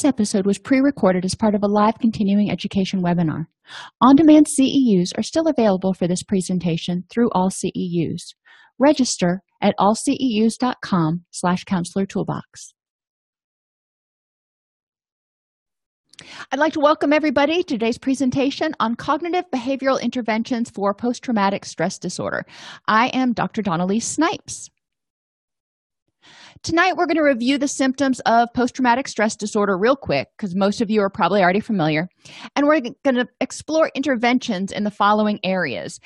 This episode was pre recorded as part of a live continuing education webinar. On demand CEUs are still available for this presentation through AllCEUs. Register at allceus.com slash counselor toolbox. I'd like to welcome everybody to today's presentation on cognitive behavioral interventions for post traumatic stress disorder. I am Dr. Dawn-Elise Snipes. Tonight, we're going to review the symptoms of post traumatic stress disorder real quick because most of you are probably already familiar. And we're going to explore interventions in the following areas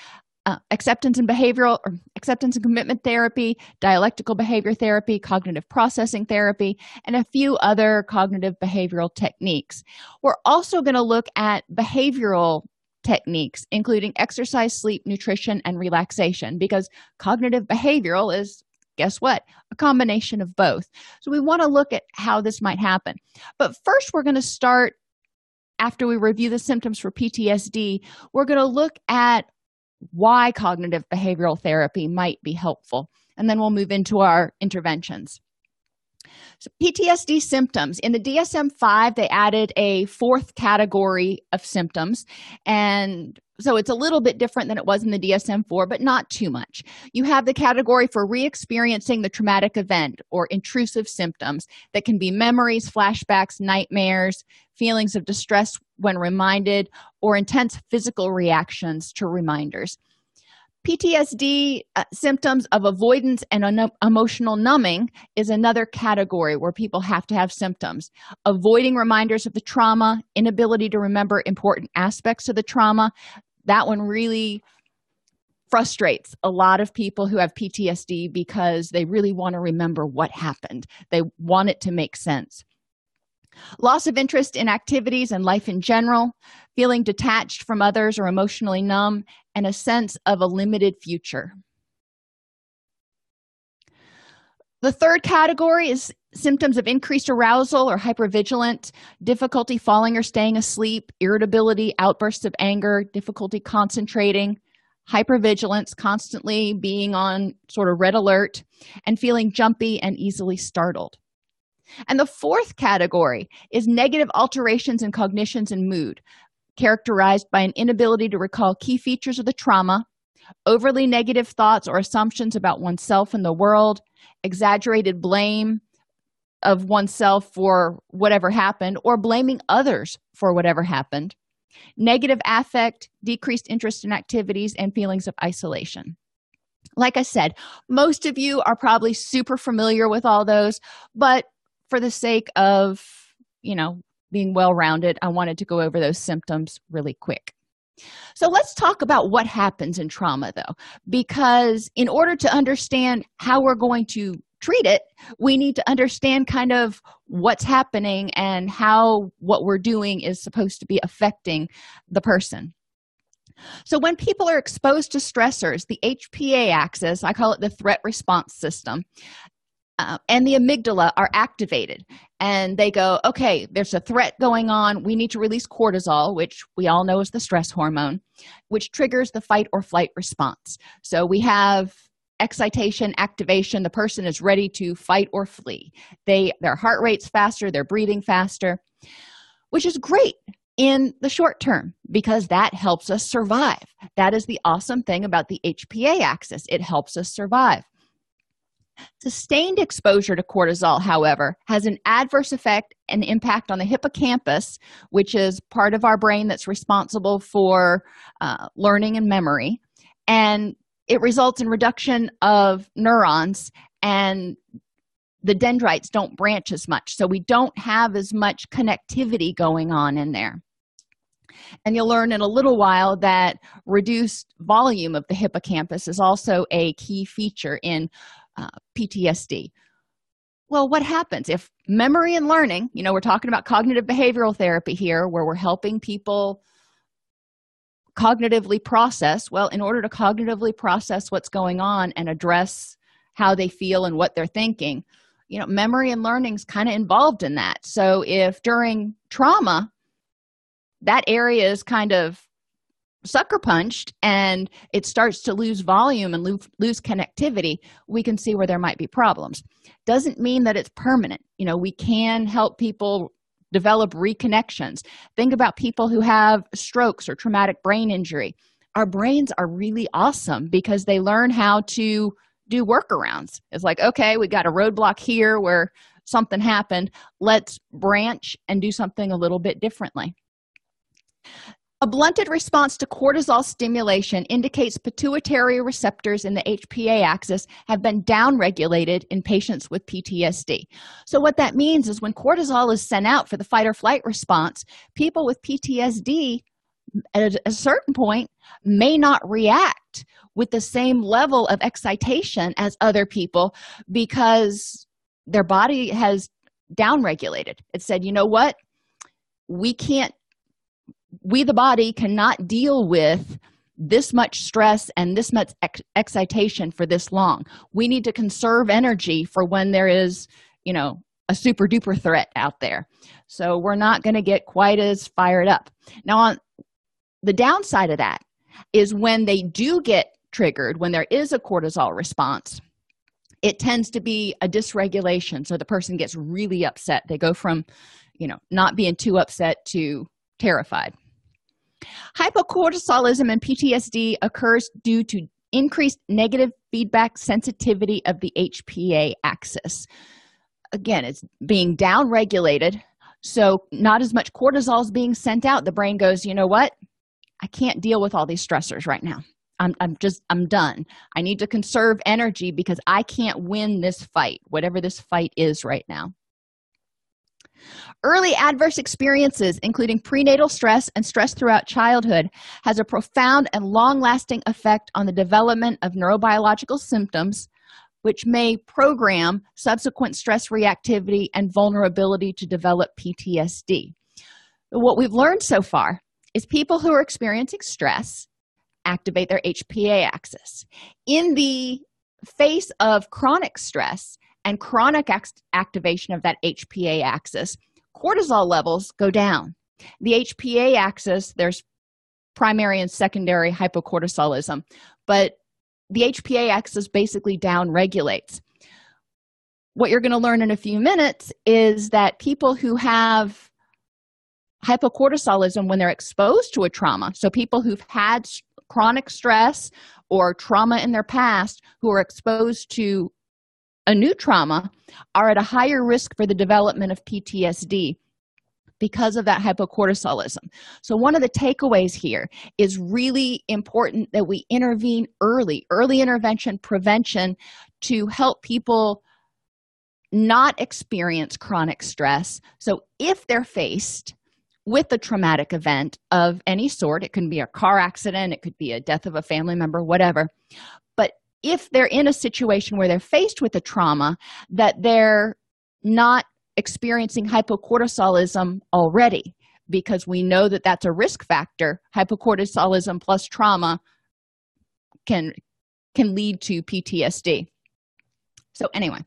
uh, acceptance and behavioral or acceptance and commitment therapy, dialectical behavior therapy, cognitive processing therapy, and a few other cognitive behavioral techniques. We're also going to look at behavioral techniques, including exercise, sleep, nutrition, and relaxation, because cognitive behavioral is guess what? A combination of both. So we want to look at how this might happen. But first, we're going to start after we review the symptoms for PTSD, we're going to look at why cognitive behavioral therapy might be helpful. And then we'll move into our interventions. So, PTSD symptoms in the DSM 5, they added a fourth category of symptoms. And so it's a little bit different than it was in the DSM 4, but not too much. You have the category for re experiencing the traumatic event or intrusive symptoms that can be memories, flashbacks, nightmares, feelings of distress when reminded, or intense physical reactions to reminders. PTSD uh, symptoms of avoidance and un- emotional numbing is another category where people have to have symptoms. Avoiding reminders of the trauma, inability to remember important aspects of the trauma, that one really frustrates a lot of people who have PTSD because they really want to remember what happened. They want it to make sense. Loss of interest in activities and life in general, feeling detached from others or emotionally numb, and a sense of a limited future. The third category is symptoms of increased arousal or hypervigilant, difficulty falling or staying asleep, irritability, outbursts of anger, difficulty concentrating, hypervigilance, constantly being on sort of red alert, and feeling jumpy and easily startled. And the fourth category is negative alterations in cognitions and mood, characterized by an inability to recall key features of the trauma, overly negative thoughts or assumptions about oneself and the world, exaggerated blame of oneself for whatever happened, or blaming others for whatever happened, negative affect, decreased interest in activities, and feelings of isolation. Like I said, most of you are probably super familiar with all those, but for the sake of, you know, being well rounded, I wanted to go over those symptoms really quick. So let's talk about what happens in trauma, though, because in order to understand how we're going to treat it, we need to understand kind of what's happening and how what we're doing is supposed to be affecting the person. So, when people are exposed to stressors, the HPA axis, I call it the threat response system, uh, and the amygdala are activated and they go okay there's a threat going on. We need to release cortisol which we all know is the stress hormone which triggers the fight or flight response. So we have excitation activation. The person is ready to fight or flee. They their heart rate's faster they're breathing faster which is great in the short term because that helps us survive. That is the awesome thing about the hpa axis. It helps us survive Sustained exposure to cortisol, however, has an adverse effect and impact on the hippocampus, which is part of our brain that's responsible for uh, learning and memory. And it results in reduction of neurons, and the dendrites don't branch as much. So we don't have as much connectivity going on in there. And you'll learn in a little while that reduced volume of the hippocampus is also a key feature in uh, PTSD. Well, what happens if memory and learning, you know, we're talking about cognitive behavioral therapy here, where we're helping people cognitively process. Well, in order to cognitively process what's going on and address how they feel and what they're thinking, you know, memory and learning is kind of involved in that. So if during trauma, that area is kind of sucker punched and it starts to lose volume and lose, lose connectivity we can see where there might be problems. Doesn't mean that it's permanent. You know we can help people develop reconnections. Think about people who have strokes or traumatic brain injury. Our brains are really awesome because they learn how to do workarounds. It's like okay we got a roadblock here where something happened. Let's branch and do something a little bit differently a blunted response to cortisol stimulation indicates pituitary receptors in the HPA axis have been downregulated in patients with PTSD. So, what that means is when cortisol is sent out for the fight or flight response, people with PTSD at a certain point may not react with the same level of excitation as other people because their body has downregulated. It said, you know what? We can't we the body cannot deal with this much stress and this much ex- excitation for this long. We need to conserve energy for when there is you know a super duper threat out there. So we're not going to get quite as fired up. Now on the downside of that is when they do get triggered when there is a cortisol response it tends to be a dysregulation. So the person gets really upset. They go from you know not being too upset to terrified Hypocortisolism and PTSD occurs due to increased negative feedback sensitivity of the HPA axis. Again, it's being downregulated, so not as much cortisol is being sent out. The brain goes, you know what? I can't deal with all these stressors right now. I'm, I'm just, I'm done. I need to conserve energy because I can't win this fight, whatever this fight is right now. Early adverse experiences, including prenatal stress and stress throughout childhood, has a profound and long lasting effect on the development of neurobiological symptoms, which may program subsequent stress reactivity and vulnerability to develop PTSD. What we've learned so far is people who are experiencing stress activate their HPA axis. In the face of chronic stress, and chronic act- activation of that HPA axis, cortisol levels go down. The HPA axis, there's primary and secondary hypocortisolism, but the HPA axis basically down regulates. What you're going to learn in a few minutes is that people who have hypocortisolism when they're exposed to a trauma, so people who've had chronic stress or trauma in their past who are exposed to a new trauma are at a higher risk for the development of PTSD because of that hypocortisolism. So, one of the takeaways here is really important that we intervene early, early intervention, prevention to help people not experience chronic stress. So, if they're faced with a traumatic event of any sort, it can be a car accident, it could be a death of a family member, whatever if they're in a situation where they're faced with a trauma that they're not experiencing hypocortisolism already because we know that that's a risk factor. Hypocortisolism plus trauma can can lead to ptsd so anyway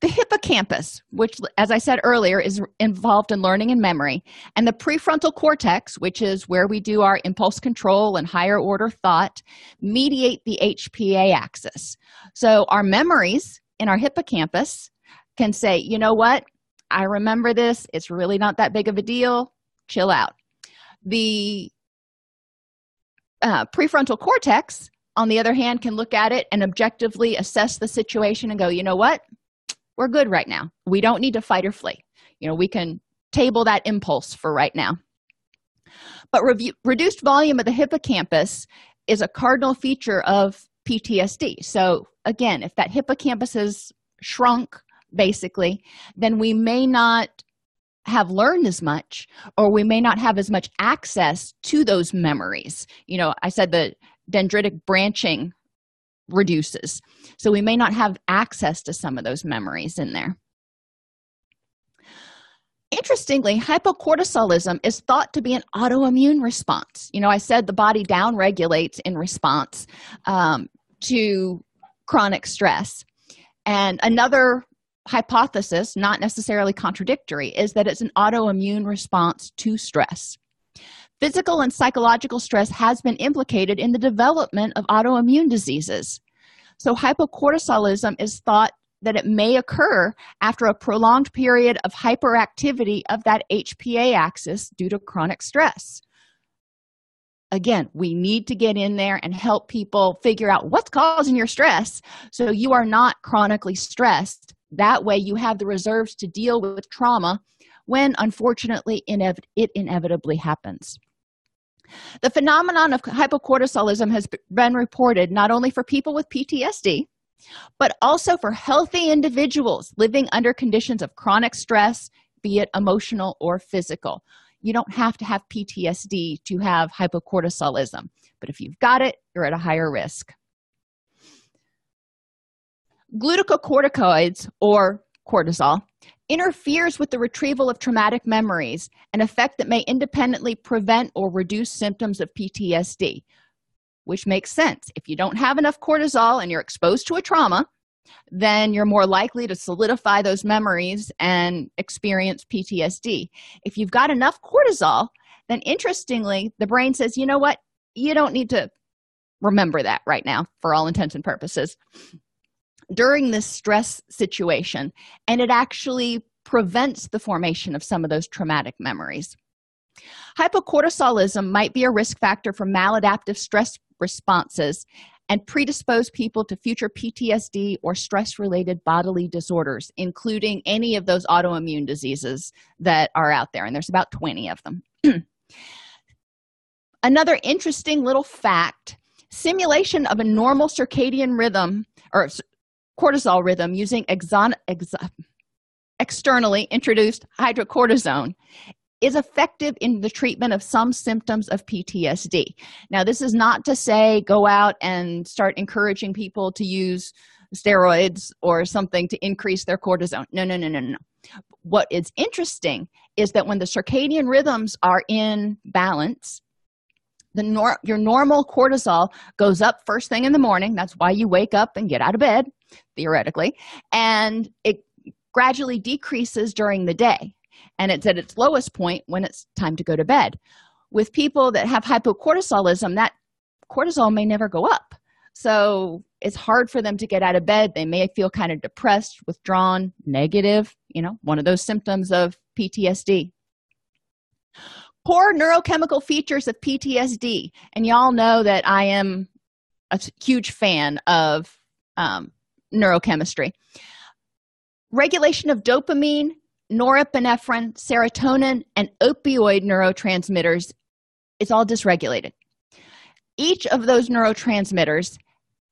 the hippocampus, which, as I said earlier, is involved in learning and memory, and the prefrontal cortex, which is where we do our impulse control and higher order thought, mediate the HPA axis. So, our memories in our hippocampus can say, you know what? I remember this. It's really not that big of a deal. Chill out. The uh, prefrontal cortex, on the other hand, can look at it and objectively assess the situation and go, you know what? We're good right now. We don't need to fight or flee. You know we can table that impulse for right now. But review, reduced volume of the hippocampus is a cardinal feature of ptsd so again if that hippocampus is shrunk basically then we may not have learned as much or we may not have as much access to those memories. You know i said the dendritic branching reduces. So we may not have access to some of those memories in there. Interestingly, hypocortisolism is thought to be an autoimmune response. You know, I said the body downregulates in response um, to chronic stress. And another hypothesis, not necessarily contradictory, is that it's an autoimmune response to stress. Physical and psychological stress has been implicated in the development of autoimmune diseases. So, hypocortisolism is thought that it may occur after a prolonged period of hyperactivity of that HPA axis due to chronic stress. Again, we need to get in there and help people figure out what's causing your stress so you are not chronically stressed. That way, you have the reserves to deal with trauma when, unfortunately, it inevitably happens. The phenomenon of hypocortisolism has been reported not only for people with PTSD, but also for healthy individuals living under conditions of chronic stress, be it emotional or physical. You don't have to have PTSD to have hypocortisolism, but if you've got it, you're at a higher risk. Glucocorticoids, or cortisol, interferes with the retrieval of traumatic memories, an effect that may independently prevent or reduce symptoms of PTSD, which makes sense. If you don't have enough cortisol and you're exposed to a trauma, then you're more likely to solidify those memories and experience PTSD. If you've got enough cortisol, then interestingly, the brain says, you know what? You don't need to remember that right now for all intents and purposes during this stress situation, and it actually prevents the formation of some of those traumatic memories. Hypocortisolism might be a risk factor for maladaptive stress responses and predispose people to future PTSD or stress related bodily disorders, including any of those autoimmune diseases that are out there. And there's about 20 of them. Another interesting little fact simulation of a normal circadian rhythm or cortisol rhythm using exon, ex, externally introduced hydrocortisone is effective in the treatment of some symptoms of PTSD. Now, this is not to say go out and start encouraging people to use steroids or something to increase their cortisone. No, no, no, no, no. What is interesting is that when the circadian rhythms are in balance, the nor- your normal cortisol goes up first thing in the morning. That's why you wake up and get out of bed, theoretically, and it gradually decreases during the day and it's at its lowest point when it's time to go to bed. With people that have hypocortisolism, that cortisol may never go up. So it's hard for them to get out of bed. They may feel kind of depressed, withdrawn, negative, you know, one of those symptoms of PTSD. Core neurochemical features of PTSD. And y'all know that I am a huge fan of um, neurochemistry. Regulation of dopamine, norepinephrine, serotonin, and opioid neurotransmitters is all dysregulated. Each of those neurotransmitters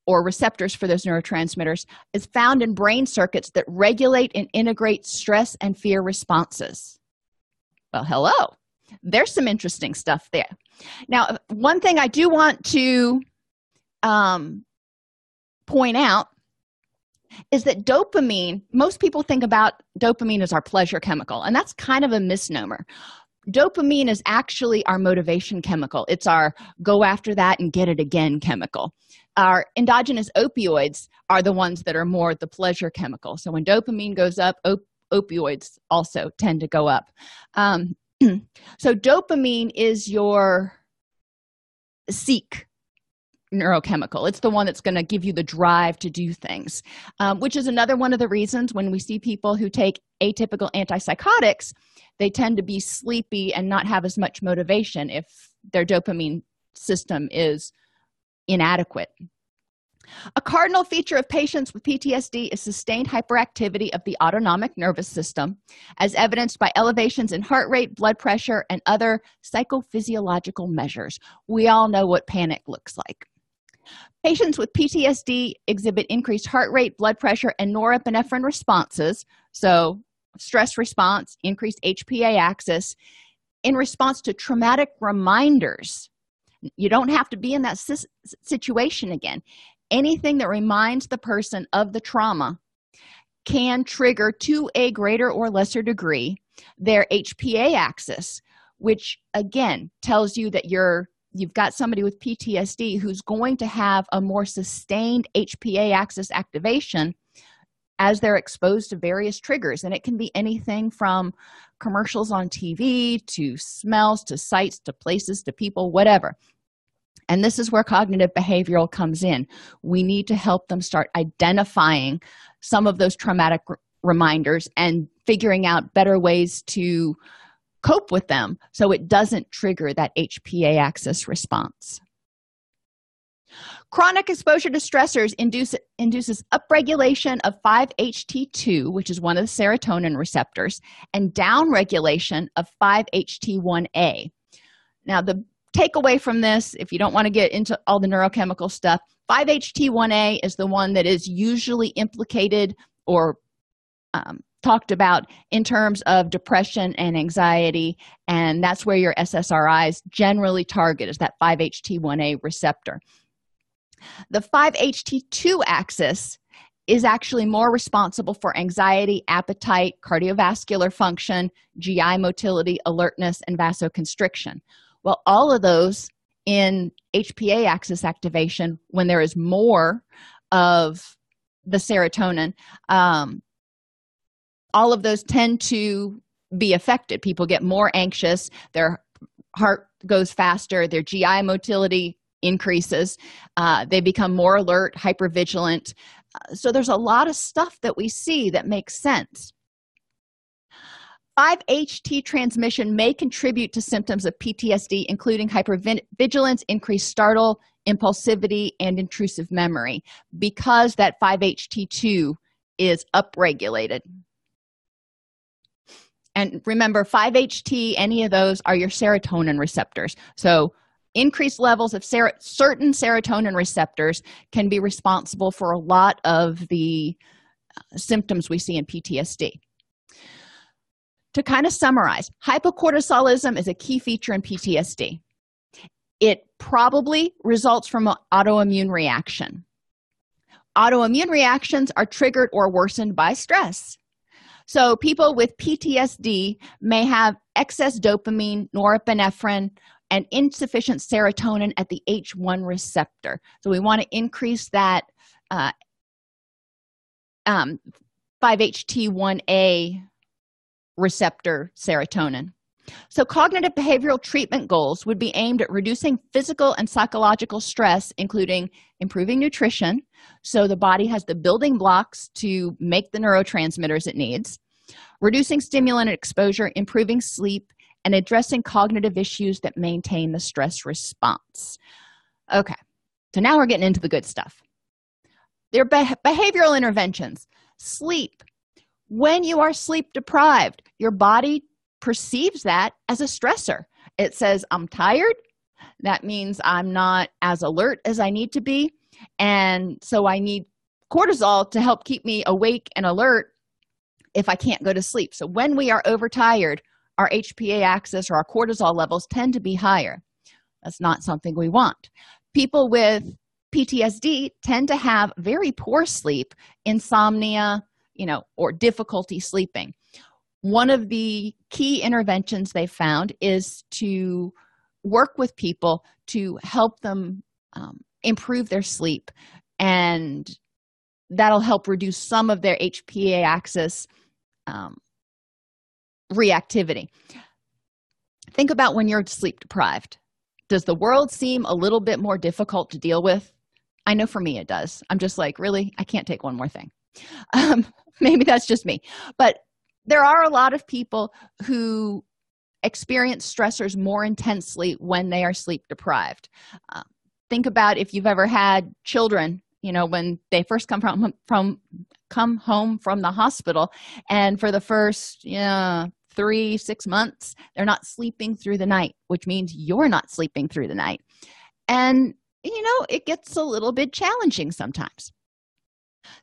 or receptors for those neurotransmitters is found in brain circuits that regulate and integrate stress and fear responses. Well, hello. There's some interesting stuff there. Now, one thing I do want to um, point out is that dopamine, most people think about dopamine as our pleasure chemical, and that's kind of a misnomer. Dopamine is actually our motivation chemical. It's our go after that and get it again chemical. Our endogenous opioids are the ones that are more the pleasure chemical. So when dopamine goes up, op- opioids also tend to go up. Um, so dopamine is your seek neurochemical. It's the one that's going to give you the drive to do things um, which is another one of the reasons when we see people who take atypical antipsychotics they tend to be sleepy and not have as much motivation if their dopamine system is inadequate a cardinal feature of patients with PTSD is sustained hyperactivity of the autonomic nervous system, as evidenced by elevations in heart rate, blood pressure, and other psychophysiological measures. We all know what panic looks like. Patients with PTSD exhibit increased heart rate, blood pressure, and norepinephrine responses. So, stress response, increased HPA axis in response to traumatic reminders. You don't have to be in that situation again. Anything that reminds the person of the trauma can trigger to a greater or lesser degree their HPA axis, which again tells you that you're you've got somebody with PTSD who's going to have a more sustained HPA axis activation as they're exposed to various triggers. And it can be anything from commercials on TV to smells to sights to places to people, whatever. And this is where cognitive behavioral comes in. We need to help them start identifying some of those traumatic r- reminders and figuring out better ways to cope with them so it doesn't trigger that HPA axis response. Chronic exposure to stressors induce, induces upregulation of 5-HT2, which is one of the serotonin receptors, and downregulation of 5-HT1A. Now, the takeaway from this, if you don't want to get into all the neurochemical stuff, 5-HT1A is the one that is usually implicated or um, talked about in terms of depression and anxiety, and that's where your SSRIs generally target is that 5-HT1A receptor. The 5-HT2 axis is actually more responsible for anxiety, appetite, cardiovascular function, GI motility, alertness, and vasoconstriction. Well, all of those in HPA axis activation, when there is more of the serotonin, um, all of those tend to be affected. People get more anxious, their heart goes faster, their GI motility increases, uh, they become more alert, hypervigilant. Uh, so there's a lot of stuff that we see that makes sense. 5-HT transmission may contribute to symptoms of PTSD, including hypervigilance, increased startle, impulsivity, and intrusive memory, because that 5-HT2 is upregulated. And remember, 5-HT, any of those are your serotonin receptors. So increased levels of ser- certain serotonin receptors can be responsible for a lot of the uh, symptoms we see in PTSD. To kind of summarize, hypocortisolism is a key feature in PTSD. It probably results from an autoimmune reaction. Autoimmune reactions are triggered or worsened by stress. So, people with PTSD may have excess dopamine, norepinephrine, and insufficient serotonin at the H1 receptor. So, we want to increase that uh, um, 5-HT1A receptor serotonin. So, cognitive behavioral treatment goals would be aimed at reducing physical and psychological stress, including improving nutrition, so the body has the building blocks to make the neurotransmitters it needs, reducing stimulant exposure, improving sleep, and addressing cognitive issues that maintain the stress response. Okay, so now we're getting into the good stuff. There are behavioral interventions. Sleep. When you are sleep deprived, your body perceives that as a stressor. It says, I'm tired. That means I'm not as alert as I need to be. And so I need cortisol to help keep me awake and alert if I can't go to sleep. So when we are overtired, our HPA axis or our cortisol levels tend to be higher. That's not something we want. People with PTSD tend to have very poor sleep, insomnia, you know, or difficulty sleeping. One of the key interventions they found is to work with people to help them um, improve their sleep. And that'll help reduce some of their hpa axis um, reactivity. Think about when you're sleep deprived. Does the world seem a little bit more difficult to deal with? I know for me it does. I'm just like really? I can't take one more thing. Um, maybe that's just me. But there are a lot of people who experience stressors more intensely when they are sleep deprived. Uh, think about if you've ever had children you know when they first come from from come home from the hospital and for the first you know, three six months they're not sleeping through the night which means you're not sleeping through the night. And you know it gets a little bit challenging sometimes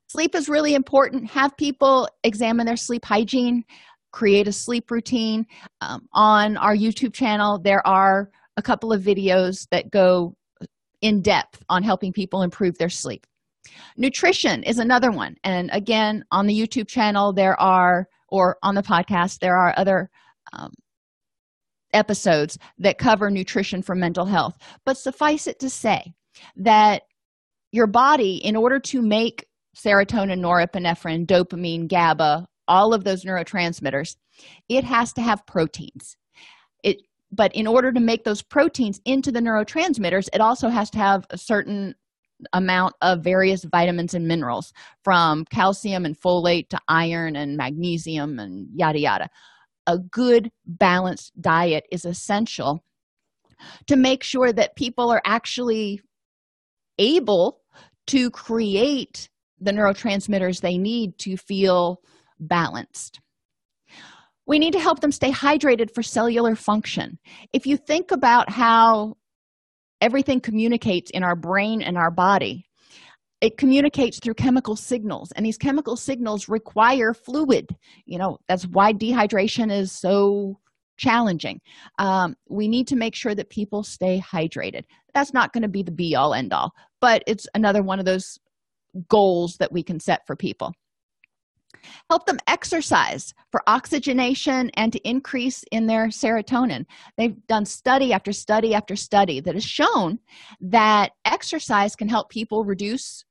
Sleep is really important. Have people examine their sleep hygiene, create a sleep routine. Um, on our YouTube channel, there are a couple of videos that go in depth on helping people improve their sleep. Nutrition is another one. And again, on the YouTube channel, there are, or on the podcast, there are other um, episodes that cover nutrition for mental health. But suffice it to say that your body, in order to make serotonin, norepinephrine, dopamine, GABA, all of those neurotransmitters, it has to have proteins. It but in order to make those proteins into the neurotransmitters, it also has to have a certain amount of various vitamins and minerals from calcium and folate to iron and magnesium and yada yada a good balanced diet is essential to make sure that people are actually able to create the neurotransmitters they need to feel balanced. We need to help them stay hydrated for cellular function. If you think about how everything communicates in our brain and our body it communicates through chemical signals and these chemical signals require fluid. You know that's why dehydration is so challenging. Um, we need to make sure that people stay hydrated. That's not going to be the be all end all but it's another one of those goals that we can set for people. Help them exercise for oxygenation and to increase in their serotonin. They've done study after study after study that has shown that exercise can help people reduce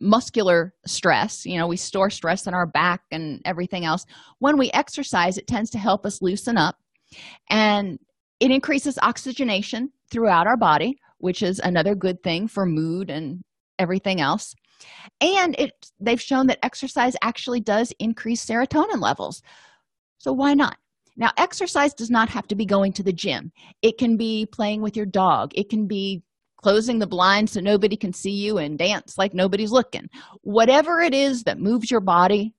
muscular stress. You know we store stress in our back and everything else. When we exercise it tends to help us loosen up and it increases oxygenation throughout our body which is another good thing for mood and everything else. And it they've shown that exercise actually does increase serotonin levels. So why not? Now exercise does not have to be going to the gym. It can be playing with your dog. It can be closing the blinds so nobody can see you and dance like nobody's looking. Whatever it is that moves your body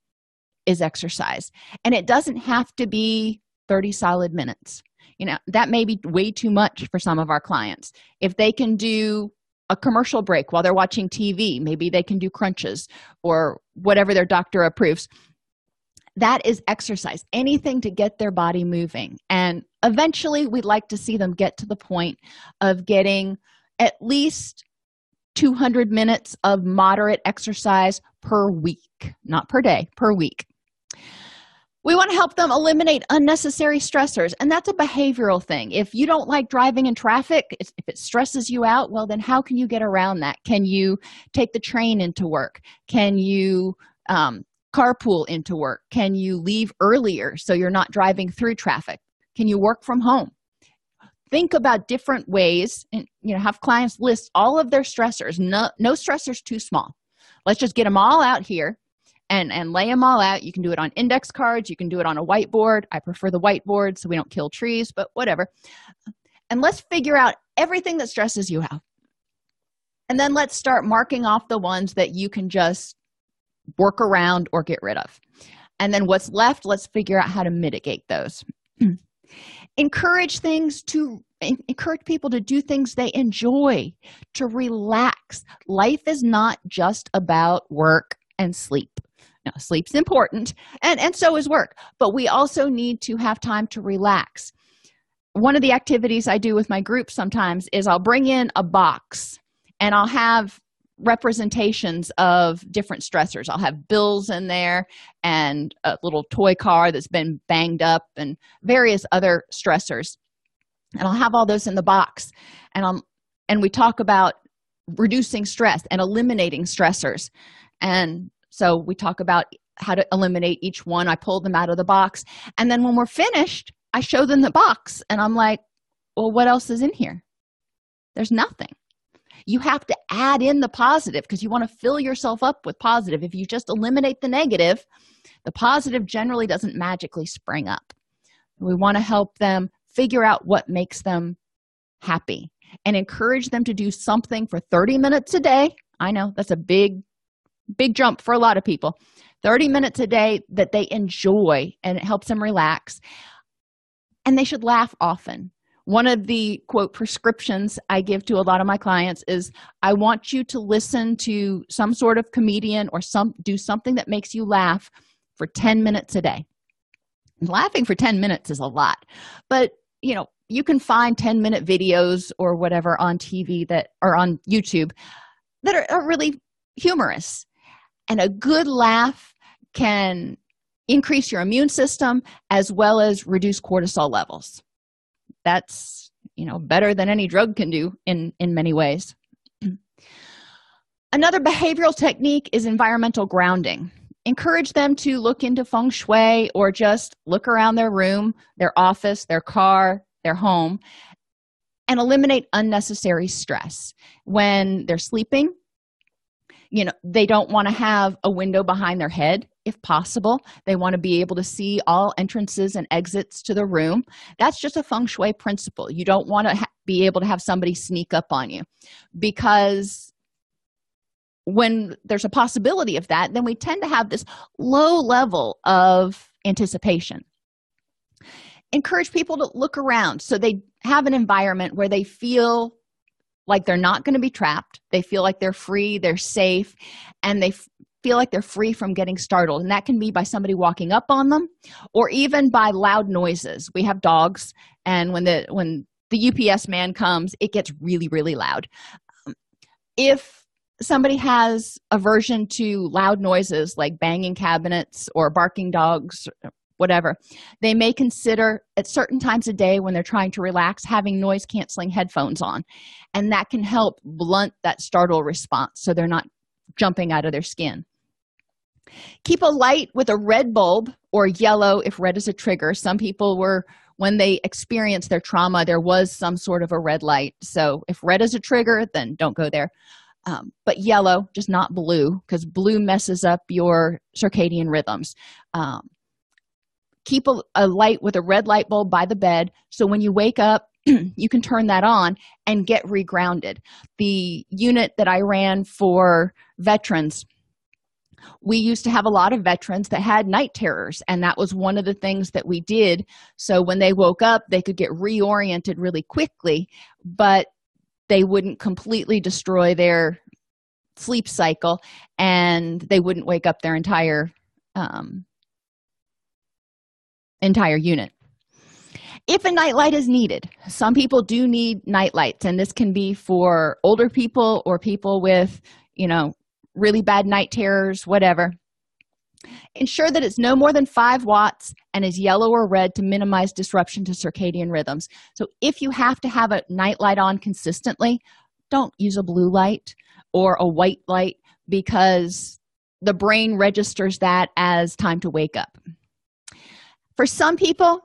is exercise. And it doesn't have to be 30 solid minutes. You know that may be way too much for some of our clients. If they can do a commercial break while they're watching tv maybe they can do crunches or whatever their doctor approves. That is exercise anything to get their body moving. And eventually we'd like to see them get to the point of getting at least 200 minutes of moderate exercise per week, not per day, per week. We want to help them eliminate unnecessary stressors, and that's a behavioral thing. If you don't like driving in traffic, if it stresses you out, well, then how can you get around that? Can you take the train into work? Can you um, carpool into work? Can you leave earlier so you're not driving through traffic? Can you work from home? think about different ways and you know have clients list all of their stressors no no stressors too small let's just get them all out here and and lay them all out. You can do it on index cards. You can do it on a whiteboard. I prefer the whiteboard so we don't kill trees but whatever. And let's figure out everything that stresses you out. And then let's start marking off the ones that you can just work around or get rid of. And then what's left let's figure out how to mitigate those. Encourage things to encourage people to do things they enjoy to relax. Life is not just about work and sleep now sleep's important and and so is work but we also need to have time to relax one of the activities i do with my group sometimes is i'll bring in a box and i'll have representations of different stressors. I'll have bills in there and a little toy car that's been banged up and various other stressors. And I'll have all those in the box. And I'm and we talk about reducing stress and eliminating stressors. And so we talk about how to eliminate each one. I pull them out of the box. And then when we're finished, I show them the box and I'm like, well, what else is in here? There's nothing you have to add in the positive because you want to fill yourself up with positive if you just eliminate the negative the positive generally doesn't magically spring up we want to help them figure out what makes them happy and encourage them to do something for 30 minutes a day i know that's a big big jump for a lot of people. 30 minutes a day that they enjoy and it helps them relax. And they should laugh often. One of the quote prescriptions i give to a lot of my clients is i want you to listen to some sort of comedian or some do something that makes you laugh for 10 minutes a day. And laughing for 10 minutes is a lot. But you know you can find 10 minute videos or whatever on tv that are on youtube that are, are really humorous and a good laugh can increase your immune system as well as reduce cortisol levels. That's you know better than any drug can do in in many ways. Another behavioral technique is environmental grounding. Encourage them to look into feng shui or just look around their room their office their car their home and eliminate unnecessary stress. When they're sleeping you know they don't want to have a window behind their head if possible. They want to be able to see all entrances and exits to the room. That's just a feng shui principle. You don't want to ha- be able to have somebody sneak up on you. Because when there's a possibility of that then we tend to have this low level of anticipation. Encourage people to look around so they have an environment where they feel like they're not going to be trapped. They feel like they're free they're safe and they f- feel like they're free from getting startled. And that can be by somebody walking up on them or even by loud noises. We have dogs and when the when the ups man comes it gets really really loud. Um, if somebody has aversion to loud noises like banging cabinets or barking dogs whatever. They may consider at certain times of day when they're trying to relax having noise canceling headphones on and that can help blunt that startle response so they're not jumping out of their skin. Keep a light with a red bulb or yellow if red is a trigger. Some people were when they experienced their trauma there was some sort of a red light. So if red is a trigger then don't go there. Um, but yellow just not blue because blue messes up your circadian rhythms. Um, keep a, a light with a red light bulb by the bed. So when you wake up you can turn that on and get regrounded. The unit that i ran for veterans we used to have a lot of veterans that had night terrors and that was one of the things that we did. So when they woke up they could get reoriented really quickly but they wouldn't completely destroy their sleep cycle and they wouldn't wake up their entire um, entire unit. If a nightlight is needed some people do need nightlights, and this can be for older people or people with you know really bad night terrors whatever. Ensure that it's no more than 5 watts and is yellow or red to minimize disruption to circadian rhythms. So if you have to have a nightlight on consistently don't use a blue light or a white light because the brain registers that as time to wake up for some people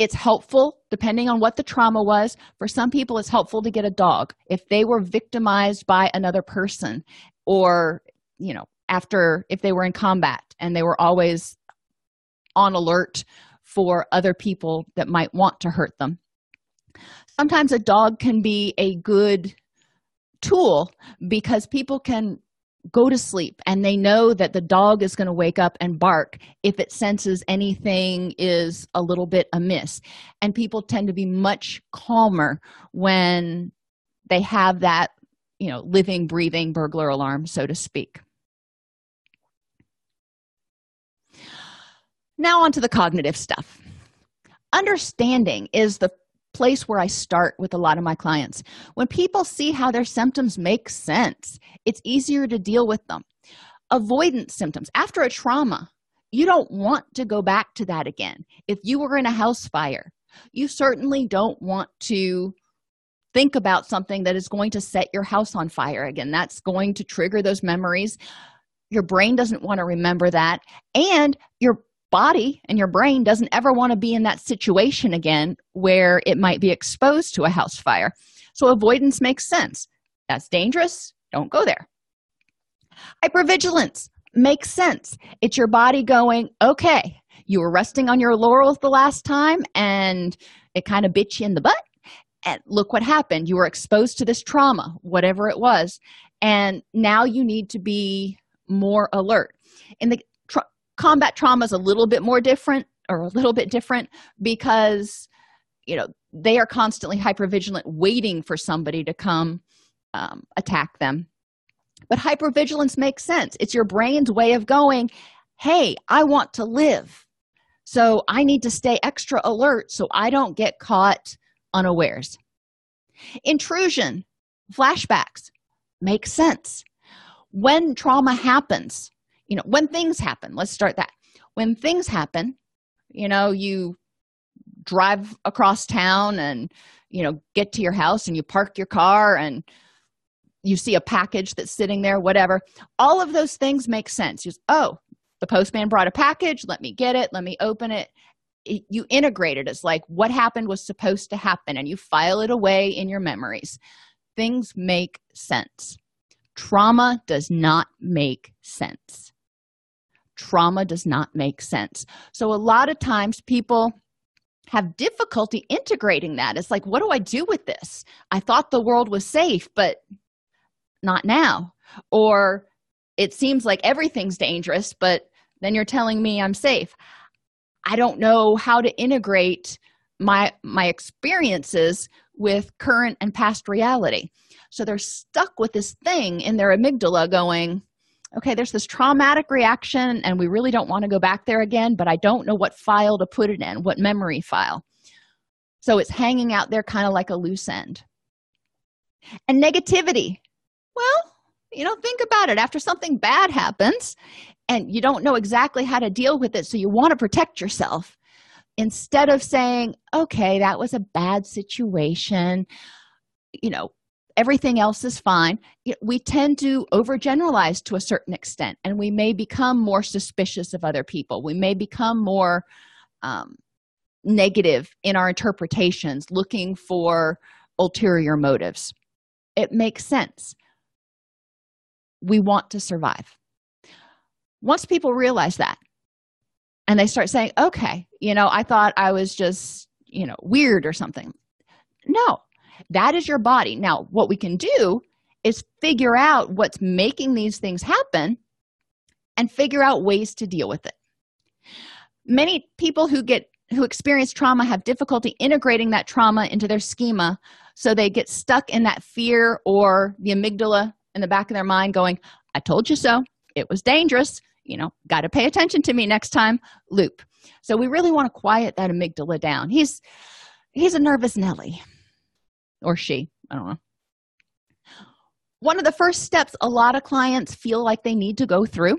it's helpful depending on what the trauma was. For some people it's helpful to get a dog. If they were victimized by another person or you know after if they were in combat and they were always on alert for other people that might want to hurt them. Sometimes a dog can be a good tool because people can go to sleep and they know that the dog is going to wake up and bark if it senses anything is a little bit amiss. And people tend to be much calmer when they have that you know living breathing burglar alarm so to speak. Now on to the cognitive stuff. Understanding is the place where I start with a lot of my clients. When people see how their symptoms make sense, it's easier to deal with them. Avoidance symptoms after a trauma, you don't want to go back to that again. If you were in a house fire, you certainly don't want to think about something that is going to set your house on fire again. That's going to trigger those memories. Your brain doesn't want to remember that. And your body and your brain doesn't ever want to be in that situation again where it might be exposed to a house fire. So avoidance makes sense. That's dangerous. Don't go there. Hypervigilance makes sense. It's your body going, okay, you were resting on your laurels the last time and it kind of bit you in the butt. And look what happened. You were exposed to this trauma, whatever it was. And now you need to be more alert. In the combat trauma is a little bit more different or a little bit different because you know they are constantly hypervigilant waiting for somebody to come um, attack them. But hypervigilance makes sense. It's your brain's way of going hey i want to live. So i need to stay extra alert so i don't get caught unawares. Intrusion flashbacks make sense. When trauma happens you know when things happen let's start that. When things happen you know you drive across town and you know get to your house and you park your car and you see a package that's sitting there whatever all of those things make sense. You just oh the postman brought a package let me get it let me open it. You integrate it as like what happened was supposed to happen and you file it away in your memories. Things make sense. Trauma does not make sense trauma does not make sense. So a lot of times people have difficulty integrating that. It's like what do i do with this? I thought the world was safe but not now. Or it seems like everything's dangerous but then you're telling me i'm safe. I don't know how to integrate my my experiences with current and past reality. So they're stuck with this thing in their amygdala going okay there's this traumatic reaction and we really don't want to go back there again but i don't know what file to put it in what memory file. So it's hanging out there kind of like a loose end. And negativity. Well you know think about it. After something bad happens and you don't know exactly how to deal with it so you want to protect yourself instead of saying okay that was a bad situation. You know everything else is fine. We tend to overgeneralize to a certain extent and we may become more suspicious of other people. We may become more um, negative in our interpretations looking for ulterior motives. It makes sense. We want to survive. Once people realize that and they start saying okay you know i thought i was just you know weird or something. No that is your body. Now what we can do is figure out what's making these things happen and figure out ways to deal with it. Many people who get who experience trauma have difficulty integrating that trauma into their schema so they get stuck in that fear or the amygdala in the back of their mind going i told you so. It was dangerous. You know got to pay attention to me next time. Loop. So we really want to quiet that amygdala down. He's he's a nervous nelly or she i don't know one of the first steps a lot of clients feel like they need to go through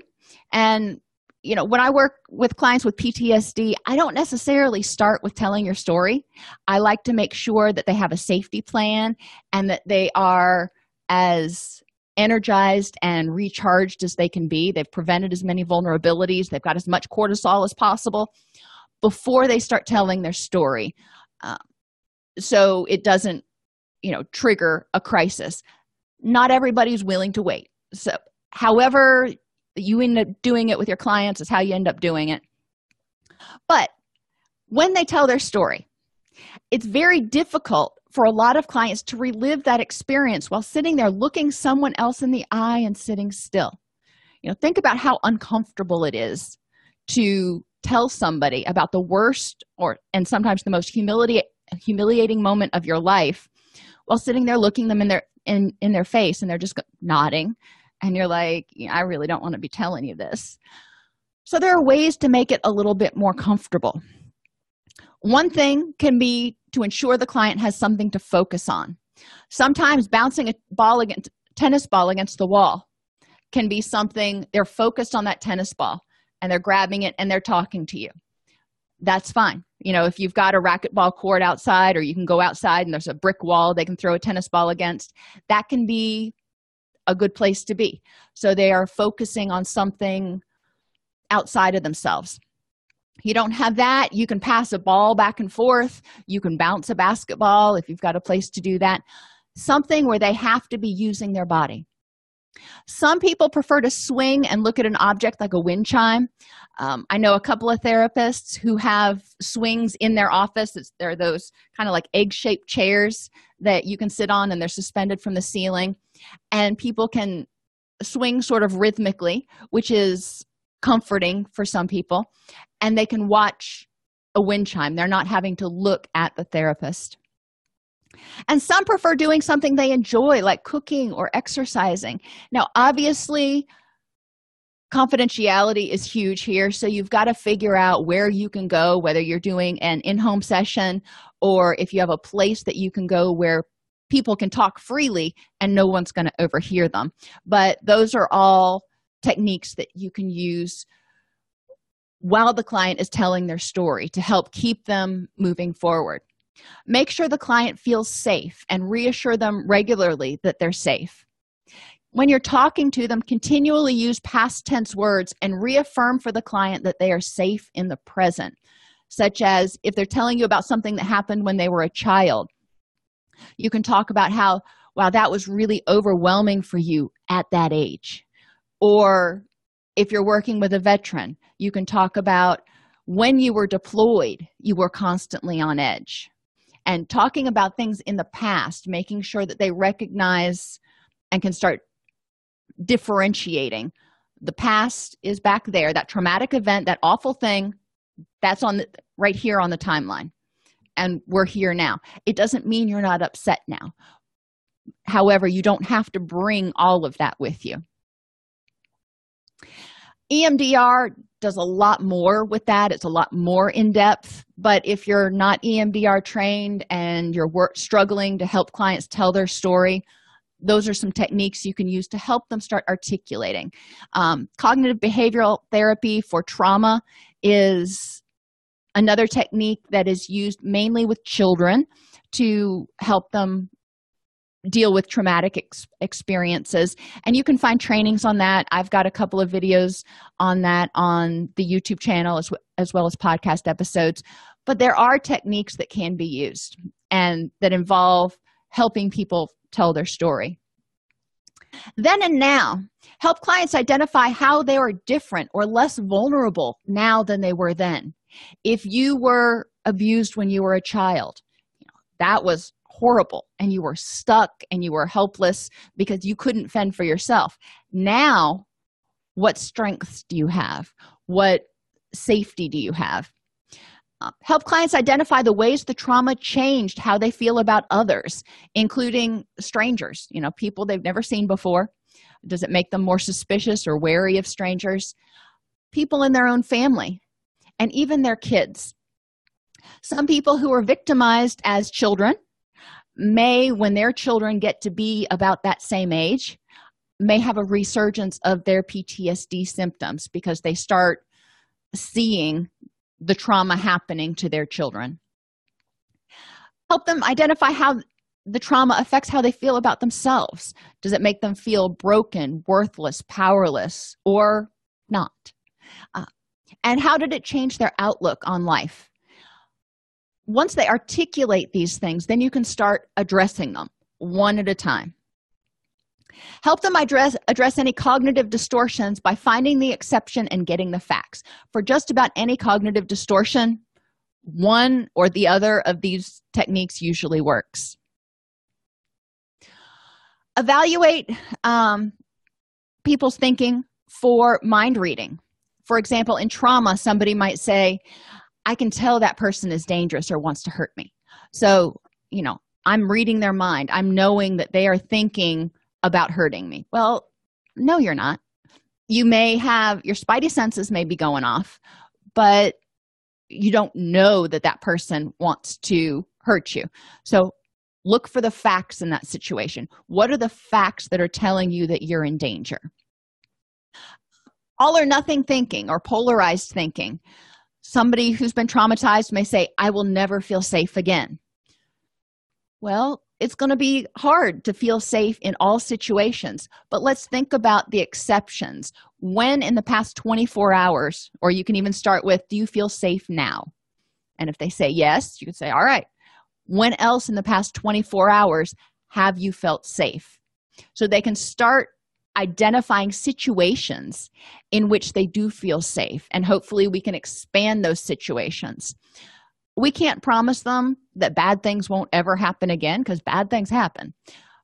and you know when i work with clients with ptsd i don't necessarily start with telling your story i like to make sure that they have a safety plan and that they are as energized and recharged as they can be. They've prevented as many vulnerabilities, they've got as much cortisol as possible before they start telling their story. Um, so it doesn't, you know, trigger a crisis. Not everybody's willing to wait. So, however, you end up doing it with your clients is how you end up doing it. But when they tell their story, it's very difficult for a lot of clients to relive that experience while sitting there looking someone else in the eye and sitting still you know think about how uncomfortable it is to tell somebody about the worst or and sometimes the most humiliating humiliating moment of your life while sitting there looking them in their in in their face and they're just nodding. And you're like i really don't want to be telling you this. So there are ways to make it a little bit more comfortable. One thing can be to ensure the client has something to focus on. Sometimes bouncing a ball against tennis ball against the wall can be something they're focused on that tennis ball and they're grabbing it and they're talking to you. That's fine you know if you've got a racquetball court outside or you can go outside and there's a brick wall they can throw a tennis ball against that can be a good place to be. So they are focusing on something outside of themselves. You don't have that you can pass a ball back and forth you can bounce a basketball if you've got a place to do that. Something where they have to be using their body some people prefer to swing and look at an object like a wind chime. Um, i know a couple of therapists who have swings in their office. It's, they're those kind of like egg-shaped chairs that you can sit on and they're suspended from the ceiling. And people can swing sort of rhythmically which is comforting for some people. And they can watch a wind chime. They're not having to look at the therapist and some prefer doing something they enjoy like cooking or exercising now obviously confidentiality is huge here so you've got to figure out where you can go whether you're doing an in-home session or if you have a place that you can go where people can talk freely and no one's going to overhear them but those are all techniques that you can use while the client is telling their story to help keep them moving forward. Make sure the client feels safe and reassure them regularly that they're safe. When you're talking to them, continually use past tense words and reaffirm for the client that they are safe in the present. such as if they're telling you about something that happened when they were a child you can talk about how wow that was really overwhelming for you at that age or if you're working with a veteran you can talk about when you were deployed you were constantly on edge and talking about things in the past making sure that they recognize and can start differentiating. The past is back there. That traumatic event that awful thing that's on the right here on the timeline. And we're here now. It doesn't mean you're not upset now. However you don't have to bring all of that with you emdr does a lot more with that. It's a lot more in depth but if you're not emdr trained and you're work, struggling to help clients tell their story those are some techniques you can use to help them start articulating. Um, cognitive behavioral therapy for trauma is another technique that is used mainly with children to help them deal with traumatic ex- experiences and you can find trainings on that. I've got a couple of videos on that on the youtube channel as, w- as well as podcast episodes but there are techniques that can be used and that involve helping people tell their story. Then and now help clients identify how they are different or less vulnerable now than they were then. If you were abused when you were a child you know, that was horrible and you were stuck and you were helpless because you couldn't fend for yourself. Now what strengths do you have? What safety do you have? Uh, help clients identify the ways the trauma changed how they feel about others including strangers you know people they've never seen before. Does it make them more suspicious or wary of strangers? People in their own family and even their kids. Some people who were victimized as children may when their children get to be about that same age may have a resurgence of their ptsd symptoms because they start seeing the trauma happening to their children. Help them identify how the trauma affects how they feel about themselves. Does it make them feel broken worthless powerless or not? Uh, and how did it change their outlook on life once they articulate these things then you can start addressing them one at a time. Help them address address any cognitive distortions by finding the exception and getting the facts. For just about any cognitive distortion one or the other of these techniques usually works. Evaluate um, people's thinking for mind reading. For example in trauma somebody might say i can tell that person is dangerous or wants to hurt me. So you know i'm reading their mind. I'm knowing that they are thinking about hurting me. Well no you're not. You may have your spidey senses may be going off but you don't know that that person wants to hurt you. So look for the facts in that situation. What are the facts that are telling you that you're in danger? All or nothing thinking or polarized thinking somebody who's been traumatized may say i will never feel safe again. Well it's going to be hard to feel safe in all situations but let's think about the exceptions. When in the past 24 hours or you can even start with do you feel safe now? And if they say yes you can say all right. When else in the past 24 hours have you felt safe? So they can start identifying situations in which they do feel safe and hopefully we can expand those situations. We can't promise them that bad things won't ever happen again because bad things happen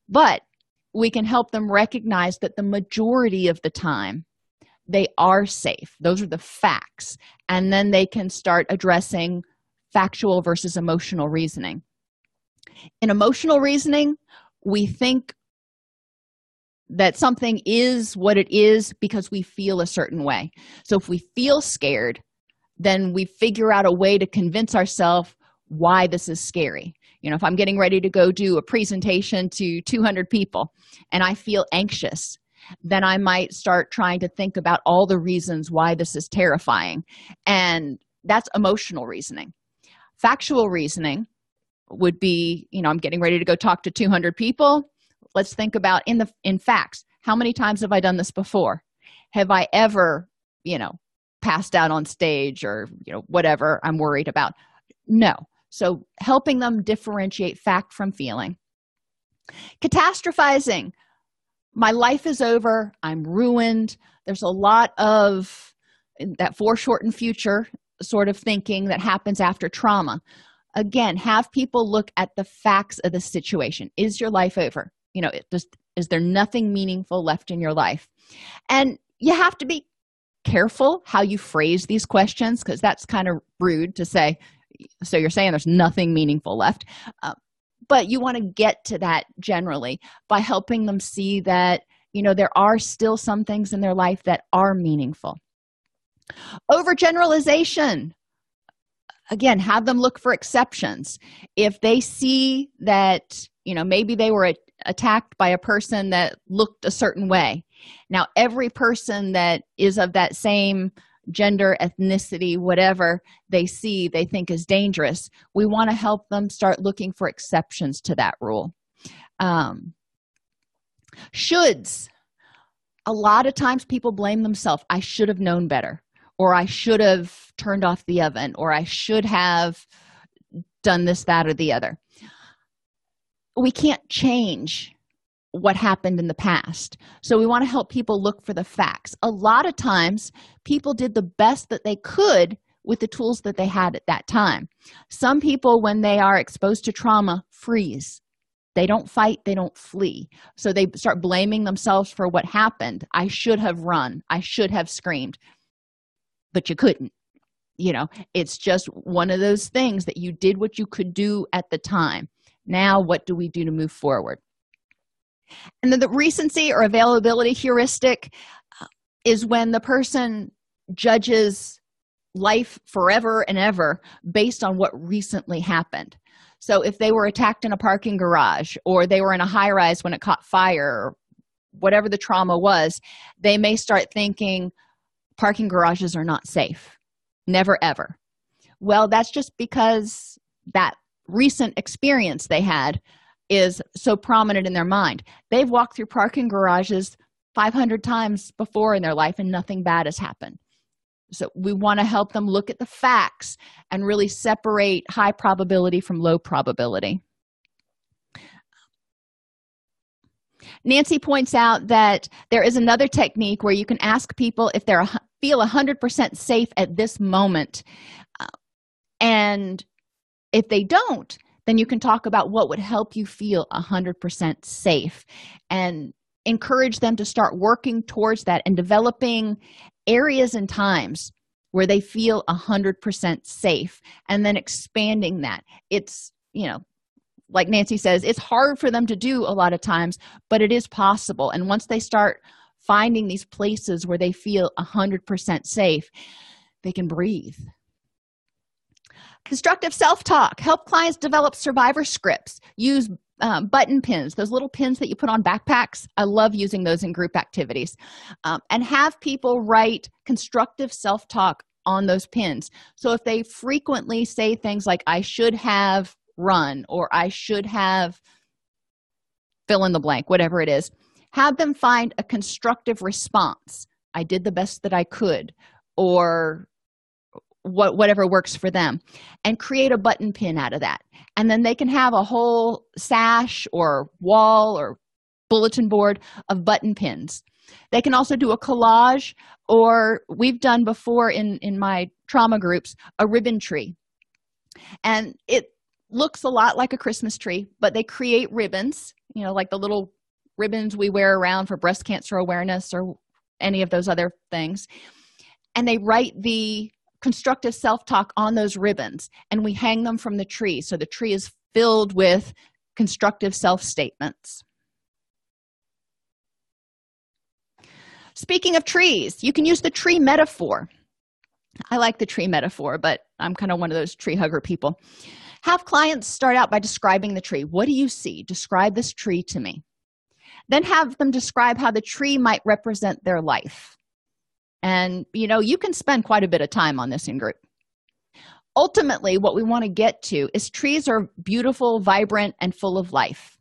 but we can help them recognize that the majority of the time they are safe. Those are the facts and then they can start addressing factual versus emotional reasoning. In emotional reasoning we think that something is what it is because we feel a certain way. So if we feel scared then we figure out a way to convince ourselves why this is scary. You know if i'm getting ready to go do a presentation to 200 people and i feel anxious then i might start trying to think about all the reasons why this is terrifying. And that's emotional reasoning. Factual reasoning would be you know i'm getting ready to go talk to 200 people let's think about in the in facts how many times have i done this before? Have i ever you know passed out on stage or you know whatever i'm worried about? No. So helping them differentiate fact from feeling. Catastrophizing. My life is over. I'm ruined. There's a lot of that foreshortened future sort of thinking that happens after trauma. Again have people look at the facts of the situation. Is your life over you know is there nothing meaningful left in your life? And you have to be careful how you phrase these questions because that's kind of rude to say so you're saying there's nothing meaningful left uh, but you want to get to that generally by helping them see that you know there are still some things in their life that are meaningful. Overgeneralization. Again have them look for exceptions. If they see that you know maybe they were attacked by a person that looked a certain way. Now every person that is of that same gender ethnicity whatever they see they think is dangerous. We want to help them start looking for exceptions to that rule. Um, shoulds. A lot of times people blame themselves. I should have known better or i should have turned off the oven or i should have done this that or the other we can't change what happened in the past. So we want to help people look for the facts. A lot of times people did the best that they could with the tools that they had at that time. Some people when they are exposed to trauma freeze. They don't fight they don't flee. So they start blaming themselves for what happened. I should have run. I should have screamed. But you couldn't. You know it's just one of those things that you did what you could do at the time now what do we do to move forward? And then the recency or availability heuristic uh, is when the person judges life forever and ever based on what recently happened. So if they were attacked in a parking garage or they were in a high rise when it caught fire or whatever the trauma was they may start thinking parking garages are not safe. Never ever. Well that's just because that recent experience they had is so prominent in their mind. They've walked through parking garages 500 times before in their life and nothing bad has happened. So we want to help them look at the facts and really separate high probability from low probability. Nancy points out that there is another technique where you can ask people if they're feel 100% safe at this moment. Uh, and if they don't then you can talk about what would help you feel 100% safe and encourage them to start working towards that and developing areas and times where they feel 100% safe and then expanding that. It's you know like nancy says it's hard for them to do a lot of times but it is possible. And once they start finding these places where they feel 100% safe they can breathe constructive self-talk. Help clients develop survivor scripts. Use um, button pins those little pins that you put on backpacks. I love using those in group activities. Um, and have people write constructive self-talk on those pins. So if they frequently say things like i should have run or i should have fill in the blank whatever it is have them find a constructive response. I did the best that i could or what whatever works for them and create a button pin out of that. And then they can have a whole sash or wall or bulletin board of button pins. They can also do a collage or we've done before in in my trauma groups a ribbon tree. And it looks a lot like a christmas tree but they create ribbons you know like the little ribbons we wear around for breast cancer awareness or any of those other things. And they write the constructive self-talk on those ribbons and we hang them from the tree. So the tree is filled with constructive self-statements. Speaking of trees you can use the tree metaphor. I like the tree metaphor but i'm kind of one of those tree hugger people. Have clients start out by describing the tree. What do you see? Describe this tree to me. Then have them describe how the tree might represent their life and you know you can spend quite a bit of time on this in group. Ultimately what we want to get to is trees are beautiful vibrant and full of life.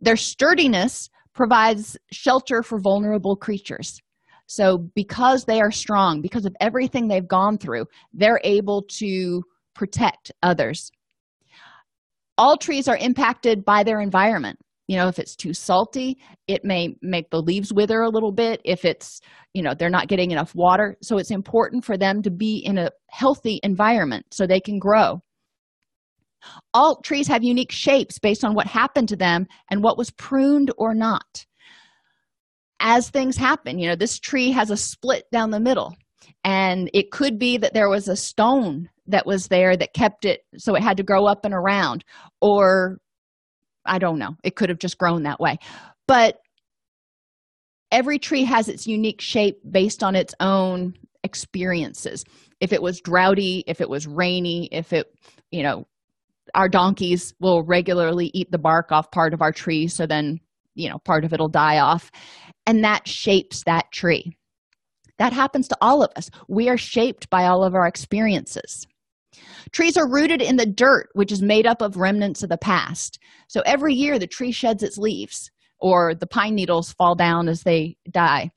Their sturdiness provides shelter for vulnerable creatures. So because they are strong because of everything they've gone through they're able to protect others. All trees are impacted by their environment you know if it's too salty it may make the leaves wither a little bit if it's you know they're not getting enough water. So it's important for them to be in a healthy environment so they can grow. All trees have unique shapes based on what happened to them and what was pruned or not. As things happen you know this tree has a split down the middle and it could be that there was a stone that was there that kept it so it had to grow up and around or i don't know. It could have just grown that way. But every tree has its unique shape based on its own experiences. If it was droughty if it was rainy if it you know our donkeys will regularly eat the bark off part of our tree so then you know part of it'll die off. And that shapes that tree. That happens to all of us. We are shaped by all of our experiences trees are rooted in the dirt which is made up of remnants of the past. So every year the tree sheds its leaves or the pine needles fall down as they die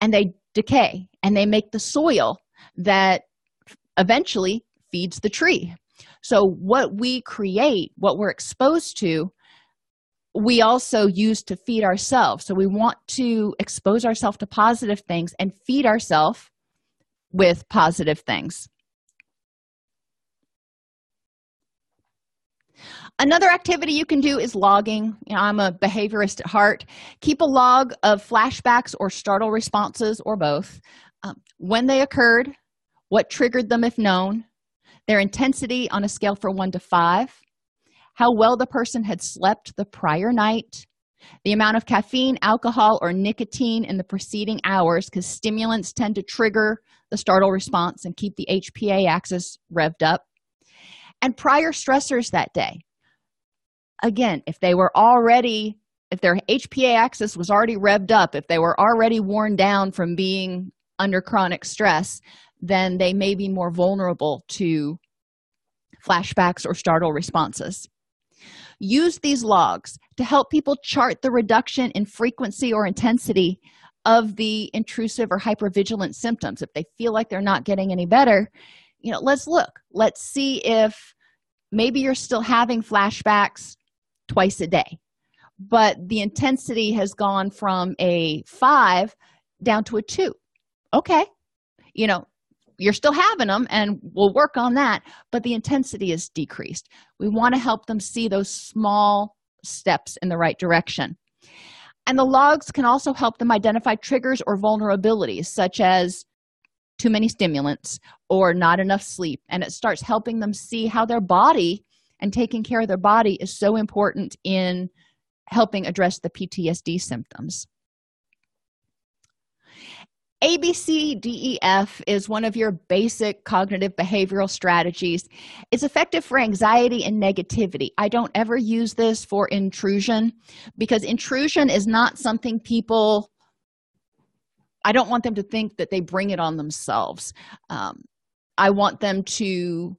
and they decay and they make the soil that eventually feeds the tree. So what we create what we're exposed to we also use to feed ourselves. So we want to expose ourselves to positive things and feed ourselves with positive things another activity you can do is logging. You know i'm a behaviorist at heart. Keep a log of flashbacks or startle responses or both. Um, when they occurred what triggered them if known their intensity on a scale from one to five how well the person had slept the prior night the amount of caffeine alcohol or nicotine in the preceding hours because stimulants tend to trigger the startle response and keep the hpa axis revved up and prior stressors that day again if they were already if their hpa axis was already revved up if they were already worn down from being under chronic stress then they may be more vulnerable to flashbacks or startle responses. Use these logs to help people chart the reduction in frequency or intensity of the intrusive or hypervigilant symptoms. If they feel like they're not getting any better you know let's look. Let's see if maybe you're still having flashbacks twice a day. But the intensity has gone from a five down to a two. Okay. You know you're still having them and we'll work on that but the intensity is decreased. We want to help them see those small steps in the right direction. And the logs can also help them identify triggers or vulnerabilities such as too many stimulants or not enough sleep. And it starts helping them see how their body and taking care of their body is so important in helping address the ptsd symptoms ABCDEF is one of your basic cognitive behavioral strategies. It's effective for anxiety and negativity. I don't ever use this for intrusion because intrusion is not something people, I don't want them to think that they bring it on themselves. Um, I want them to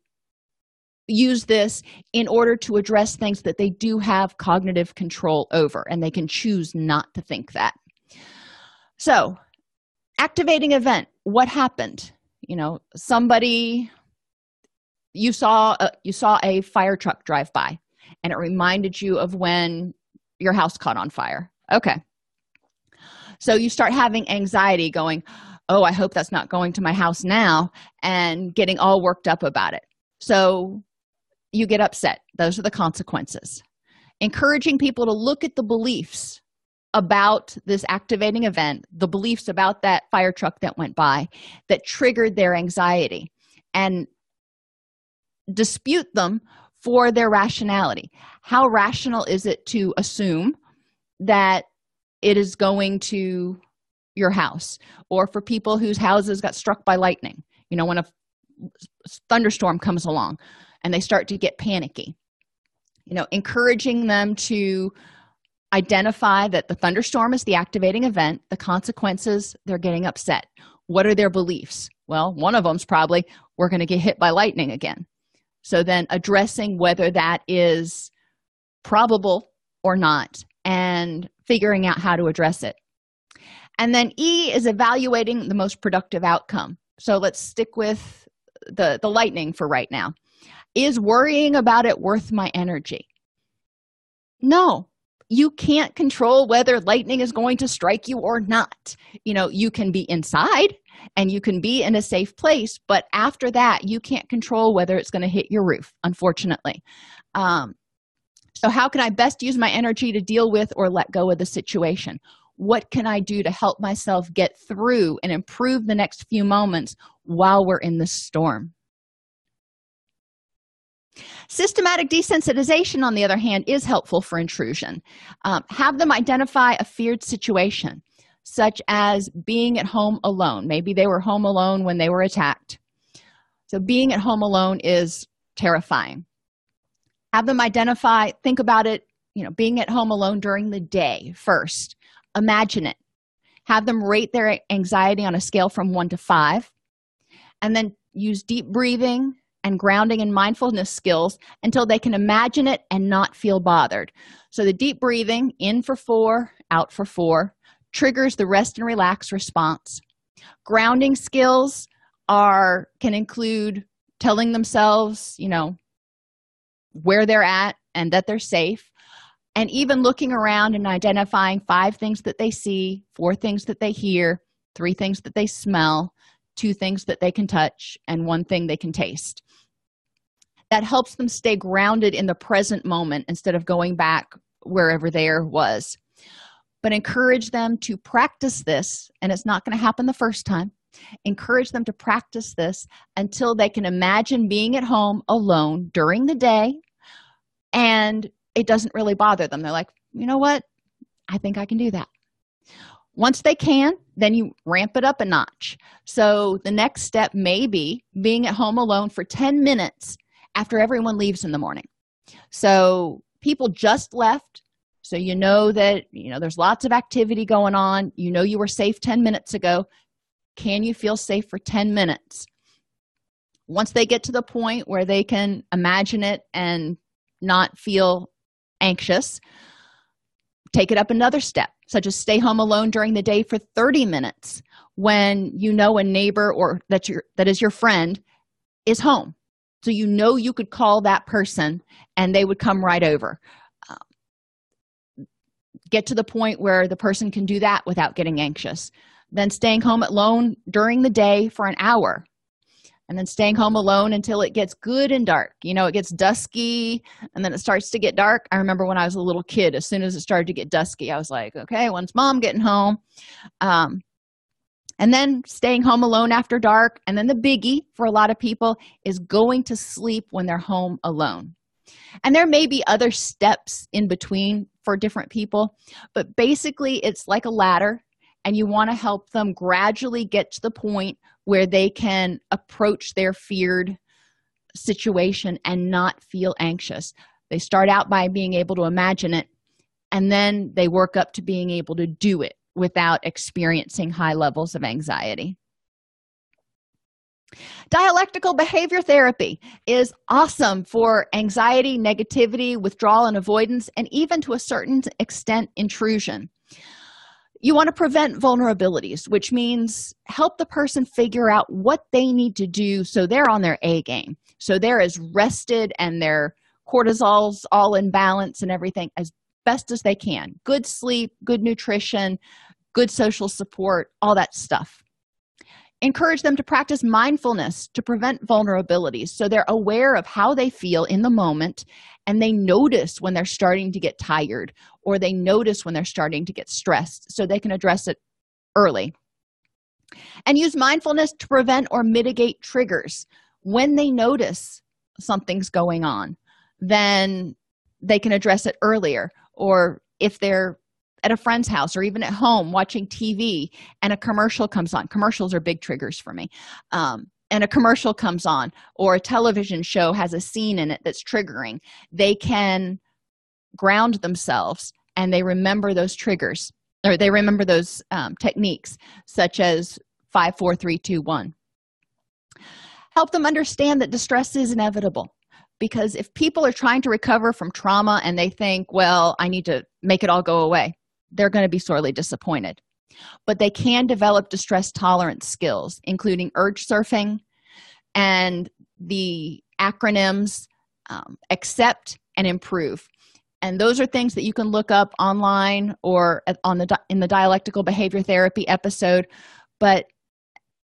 use this in order to address things that they do have cognitive control over and they can choose not to think that. So, activating event what happened? You know somebody you saw a, you saw a fire truck drive by and it reminded you of when your house caught on fire. Okay. So you start having anxiety going oh i hope that's not going to my house now and getting all worked up about it. So you get upset those are the consequences encouraging people to look at the beliefs about this activating event, the beliefs about that fire truck that went by that triggered their anxiety, and dispute them for their rationality. How rational is it to assume that it is going to your house or for people whose houses got struck by lightning? You know, when a thunderstorm comes along and they start to get panicky, you know, encouraging them to identify that the thunderstorm is the activating event the consequences they're getting upset. What are their beliefs? Well one of them's probably we're going to get hit by lightning again. So then addressing whether that is probable or not and figuring out how to address it. And then e is evaluating the most productive outcome. So let's stick with the the lightning for right now is worrying about it worth my energy? No. You can't control whether lightning is going to strike you or not. You know you can be inside and you can be in a safe place but after that you can't control whether it's going to hit your roof unfortunately. Um, so how can i best use my energy to deal with or let go of the situation? What can i do to help myself get through and improve the next few moments while we're in the storm Systematic desensitization, on the other hand, is helpful for intrusion. Um, have them identify a feared situation, such as being at home alone. Maybe they were home alone when they were attacked. So, being at home alone is terrifying. Have them identify, think about it, you know, being at home alone during the day first. Imagine it. Have them rate their anxiety on a scale from one to five, and then use deep breathing and grounding and mindfulness skills until they can imagine it and not feel bothered. So, the deep breathing in for four, out for four triggers the rest and relax response. Grounding skills are can include telling themselves, you know, where they're at and that they're safe and even looking around and identifying five things that they see, four things that they hear, three things that they smell, two things that they can touch, and one thing they can taste that helps them stay grounded in the present moment instead of going back wherever there was. But encourage them to practice this and it's not going to happen the first time. Encourage them to practice this until they can imagine being at home alone during the day and it doesn't really bother them. They're like you know what? I think i can do that. Once they can then you ramp it up a notch. So the next step may be being at home alone for 10 minutes after everyone leaves in the morning. So people just left. So you know that you know there's lots of activity going on. You know you were safe 10 minutes ago. Can you feel safe for 10 minutes? Once they get to the point where they can imagine it and not feel anxious take it up another step such as stay home alone during the day for 30 minutes when you know a neighbor or that your that is your friend is home so you know you could call that person and they would come right over. Um, get to the point where the person can do that without getting anxious. Then staying home alone during the day for an hour. And then staying home alone until it gets good and dark. You know it gets dusky and then it starts to get dark. I remember when i was a little kid as soon as it started to get dusky i was like okay when's mom getting home. Um, and then staying home alone after dark. And then the biggie for a lot of people is going to sleep when they're home alone. And there may be other steps in between for different people but basically it's like a ladder and you want to help them gradually get to the point where they can approach their feared situation and not feel anxious. They start out by being able to imagine it and then they work up to being able to do it without experiencing high levels of anxiety. Dialectical behavior therapy is awesome for anxiety, negativity, withdrawal, and avoidance, and even to a certain extent, intrusion. You want to prevent vulnerabilities, which means help the person figure out what they need to do so they're on their A game. So they're as rested and their cortisol's all in balance and everything as best as they can. Good sleep, good nutrition, good social support, all that stuff. Encourage them to practice mindfulness to prevent vulnerabilities so they're aware of how they feel in the moment and they notice when they're starting to get tired or they notice when they're starting to get stressed so they can address it early. And use mindfulness to prevent or mitigate triggers. When they notice something's going on, then they can address it earlier. Or if they're at a friend's house or even at home watching tv and a commercial comes on. Commercials are big triggers for me. Um, and a commercial comes on or a television show has a scene in it that's triggering they can ground themselves and they remember those triggers or they remember those um, techniques such as five four three two one. Help them understand that distress is inevitable because if people are trying to recover from trauma and they think well i need to make it all go away they're going to be sorely disappointed. But they can develop distress tolerance skills including urge surfing and the acronyms um, accept and improve. And those are things that you can look up online or on the in the dialectical behavior therapy episode. But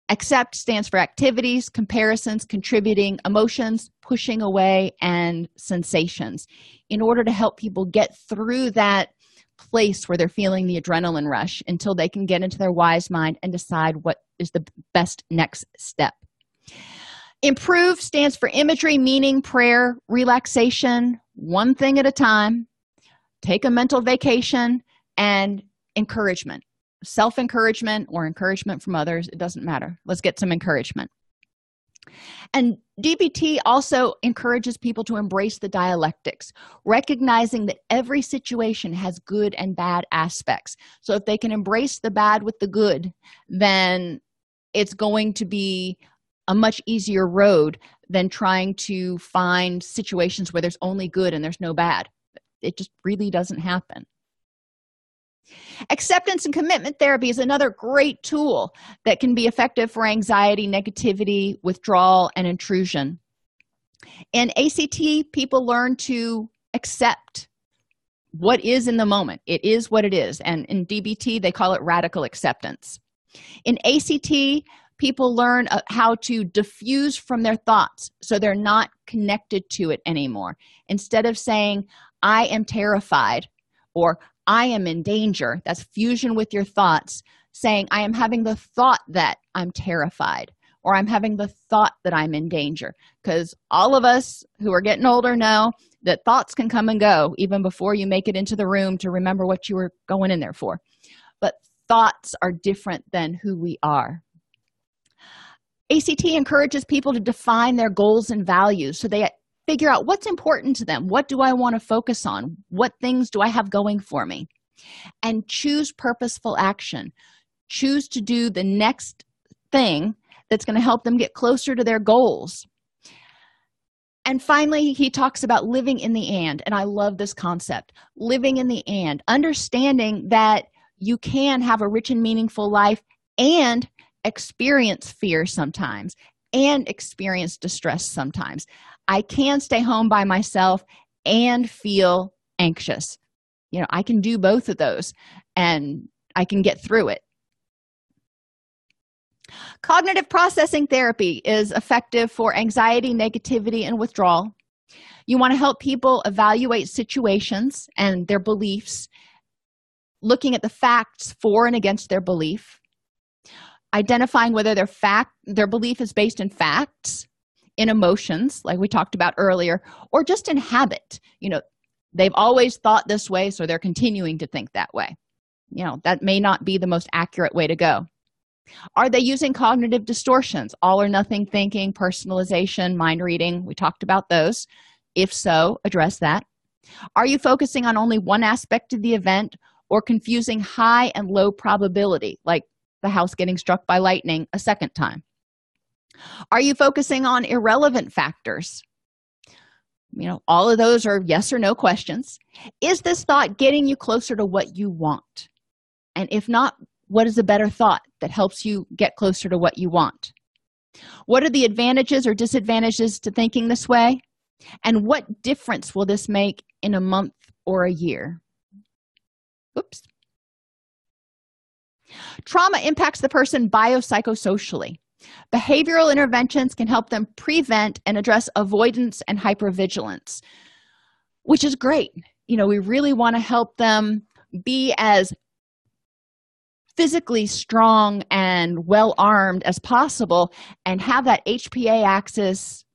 accept stands for activities comparisons contributing emotions pushing away and sensations. In order to help people get through that place where they're feeling the adrenaline rush until they can get into their wise mind and decide what is the best next step. Improve stands for imagery meaning prayer relaxation one thing at a time. Take a mental vacation and encouragement self encouragement or encouragement from others it doesn't matter. Let's get some encouragement. And dbt also encourages people to embrace the dialectics recognizing that every situation has good and bad aspects. So if they can embrace the bad with the good then it's going to be a much easier road than trying to find situations where there's only good and there's no bad. It just really doesn't happen acceptance and commitment therapy is another great tool that can be effective for anxiety negativity withdrawal and intrusion. In act people learn to accept what is in the moment. It is what it is. And in dbt they call it radical acceptance. In act people learn uh, how to diffuse from their thoughts so they're not connected to it anymore. Instead of saying i am terrified or i am in danger. That's fusion with your thoughts saying i am having the thought that i'm terrified or i'm having the thought that i'm in danger. Because all of us who are getting older know that thoughts can come and go even before you make it into the room to remember what you were going in there for. But thoughts are different than who we are. ACT encourages people to define their goals and values so they figure out what's important to them. What do I want to focus on? What things do I have going for me? And choose purposeful action. Choose to do the next thing that's going to help them get closer to their goals. And finally, he talks about living in the and, and I love this concept living in the and, understanding that you can have a rich and meaningful life and experience fear sometimes and experience distress sometimes. I can stay home by myself and feel anxious. You know, I can do both of those and I can get through it. Cognitive processing therapy is effective for anxiety, negativity, and withdrawal. You want to help people evaluate situations and their beliefs, looking at the facts for and against their belief, identifying whether their fact their belief is based in facts in emotions like we talked about earlier or just in habit. You know they've always thought this way so they're continuing to think that way. You know that may not be the most accurate way to go. Are they using cognitive distortions all or nothing thinking personalization mind reading? We talked about those. If so address that. Are you focusing on only one aspect of the event or confusing high and low probability like the house getting struck by lightning a second time are you focusing on irrelevant factors? You know all of those are yes or no questions. Is this thought getting you closer to what you want? And if not what is a better thought that helps you get closer to what you want? What are the advantages or disadvantages to thinking this way? And what difference will this make in a month or a year? Oops. Trauma impacts the person biopsychosocially. Behavioral interventions can help them prevent and address avoidance and hypervigilance, which is great. You know, we really want to help them be as physically strong and well armed as possible and have that HPA axis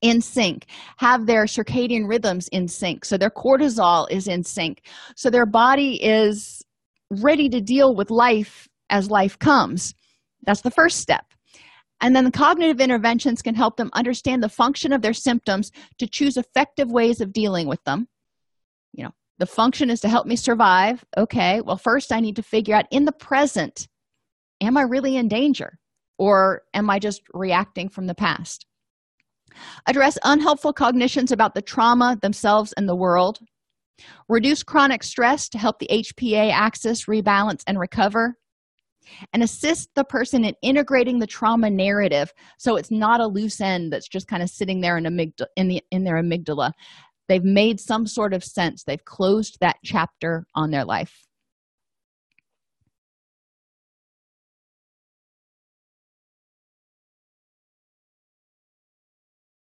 in sync, have their circadian rhythms in sync, so their cortisol is in sync, so their body is ready to deal with life as life comes. That's the first step. And then the cognitive interventions can help them understand the function of their symptoms to choose effective ways of dealing with them. You know, the function is to help me survive. Okay, well, first I need to figure out in the present, am I really in danger? Or am I just reacting from the past? Address unhelpful cognitions about the trauma themselves and the world. reduce chronic stress to help the HPA axis rebalance and recover, and assist the person in integrating the trauma narrative so it's not a loose end that's just kind of sitting there in, in, the, in their amygdala. They've made some sort of sense, they've closed that chapter on their life.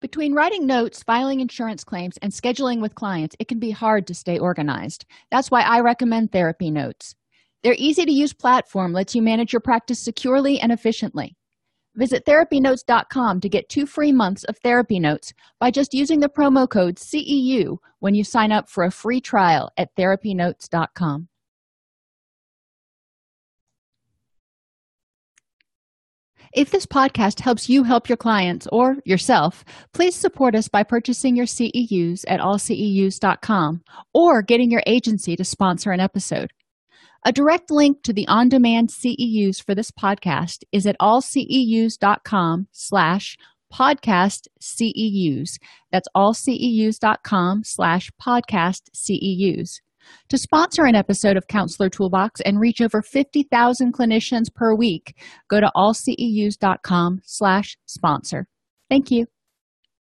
Between writing notes, filing insurance claims, and scheduling with clients, it can be hard to stay organized. That's why I recommend Therapy Notes. Their easy to use platform lets you manage your practice securely and efficiently. Visit therapynotes.com to get two free months of therapy notes by just using the promo code CEU when you sign up for a free trial at therapynotes.com. If this podcast helps you help your clients or yourself, please support us by purchasing your CEUs at allceus.com or getting your agency to sponsor an episode. A direct link to the on-demand CEUs for this podcast is at allceus.com slash podcast CEUs. That's allceus.com slash podcast CEUs. To sponsor an episode of Counselor Toolbox and reach over 50,000 clinicians per week, go to allceus.com slash sponsor. Thank you.